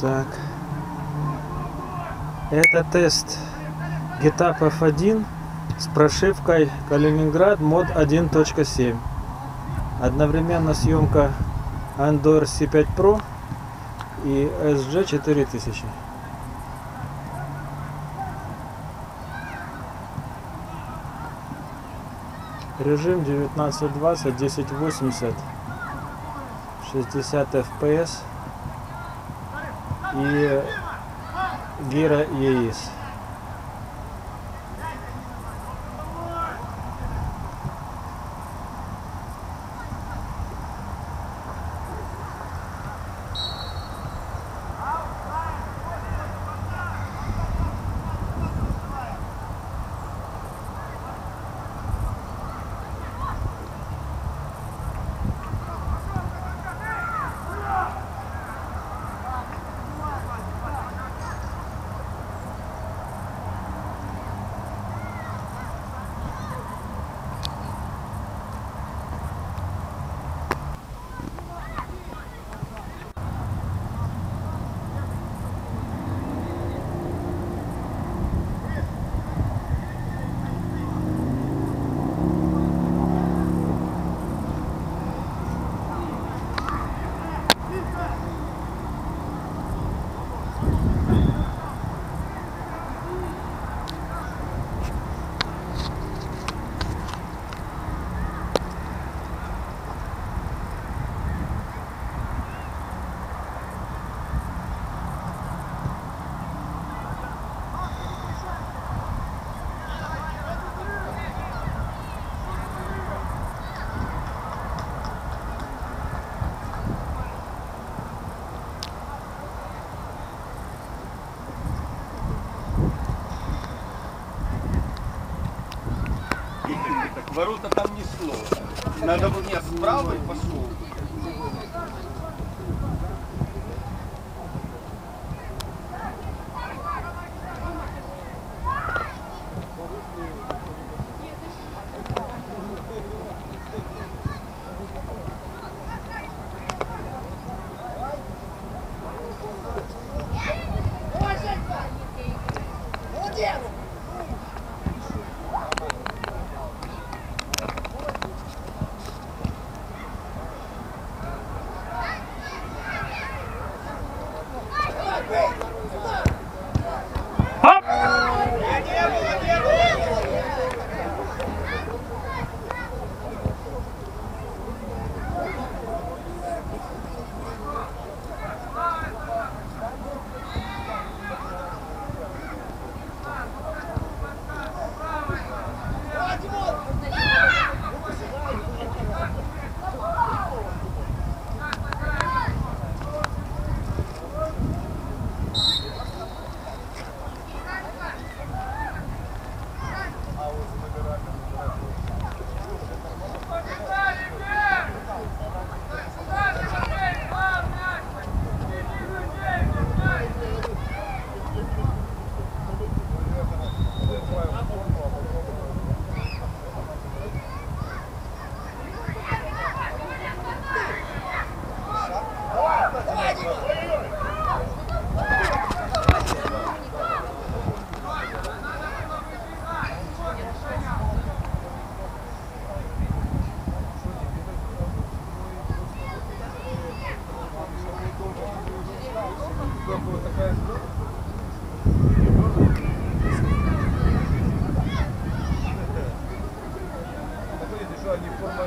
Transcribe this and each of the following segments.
Так. Это тест GitHub F1 с прошивкой Калининград мод 1.7. Одновременно съемка Andor C5 Pro и SG 4000. Режим 1920, 1080, 60 FPS и Gira ворота там несло. Надо было не справа и пошел. что 诶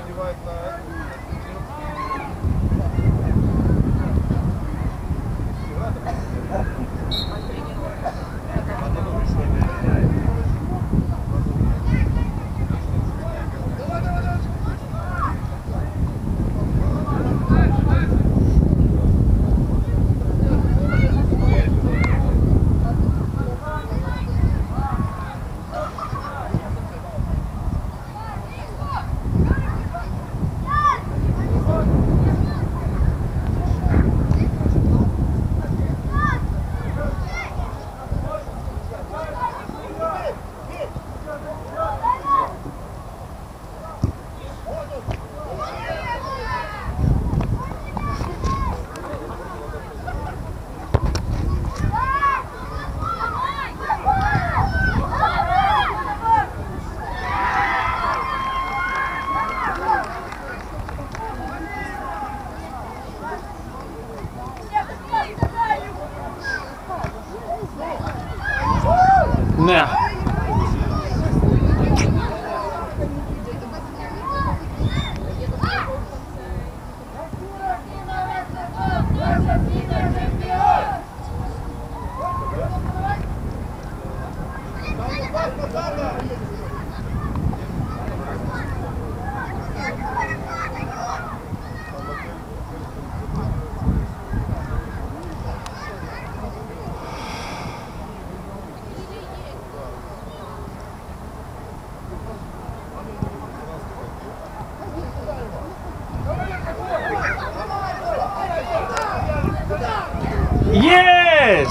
одевают на Не. Есть! Yes!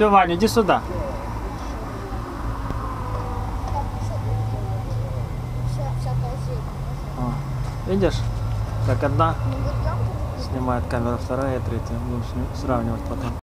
Все, Ваня, иди сюда. О, видишь, как одна снимает камера, вторая, третья. Будем сравнивать потом.